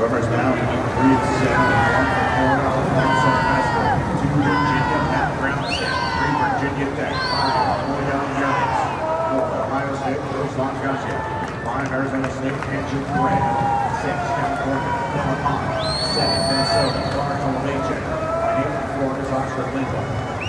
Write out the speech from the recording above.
Runners bound to be three seven one from Florida, Alfonso Castro, two Virginia, three Virginia Tech, five Royale four Ohio State, Rose Longache, five Arizona State, Andrew Graham, six California, seven Minnesota, Lawrence Olajek, eight Florida's Oxford Lindblom.